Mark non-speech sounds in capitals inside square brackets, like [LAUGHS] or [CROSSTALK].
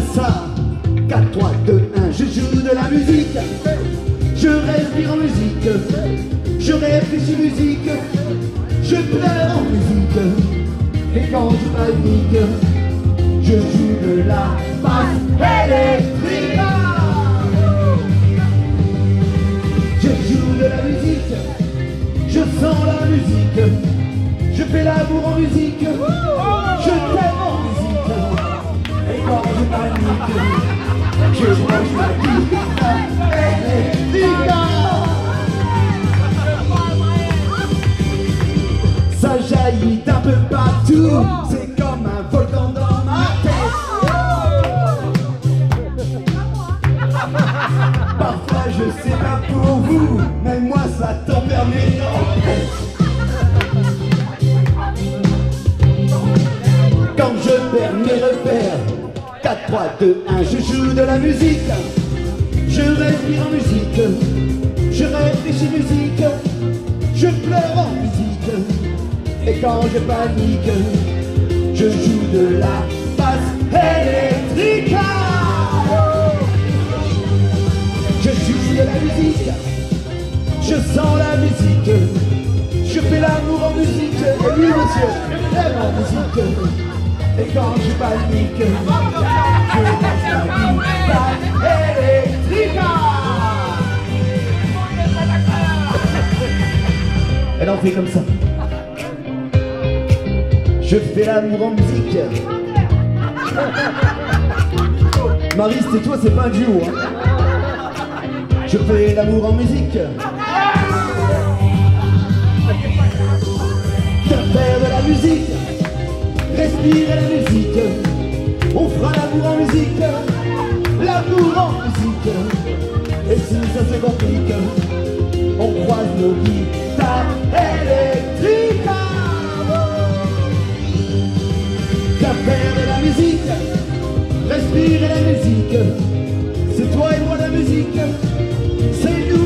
ça 4, 3, 2, 1, je joue de la musique. Je respire en musique. Je réfléchis musique. Je pleure en musique. Et quand je panique Je joue de la basse électrique. Je joue de la musique. Je sens la musique. Je fais l'amour en musique. Je t'aime en partout C'est comme un volcan dans ma tête Parfois je sais pas pour vous Mais moi ça tempère mes dents Quand je perds mes repères 4, 3, 2, 1, je joue de la musique. Je respire en musique Je réfléchis musique. Je pleure en musique Et quand je panique Je joue de la basse électrique Je joue de la musique. Je sens la musique. Je fais l'amour en musique. Et oui monsieur, j'aime en musique. Et quand je panique, je lance la électrique. Elle en fait comme ça. Je fais l'amour en musique. [LAUGHS] Marie, c'est toi, c'est pas un duo. Hein. Je fais l'amour en musique. De faire de la musique respire la musique. On fera l'amour en musique, l'amour en musique. Et si ça se complique, on croise nos guitares. Respire la musique. C'est toi et moi la musique, c'est nous